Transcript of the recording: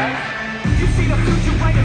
You see the future right